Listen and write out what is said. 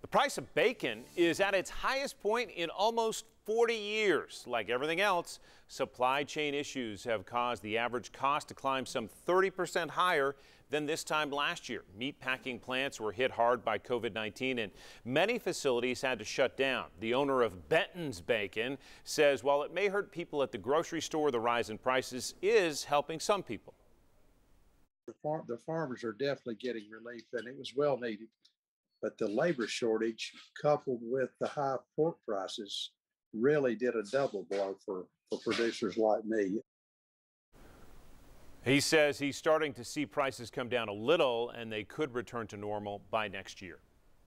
The price of bacon is at its highest point in almost 40 years. Like everything else, supply chain issues have caused the average cost to climb some 30% higher than this time last year. Meatpacking plants were hit hard by COVID 19 and many facilities had to shut down. The owner of Benton's Bacon says while it may hurt people at the grocery store, the rise in prices is helping some people. The, far- the farmers are definitely getting relief and it was well needed. But the labor shortage coupled with the high pork prices really did a double blow for, for producers like me. He says he's starting to see prices come down a little and they could return to normal by next year.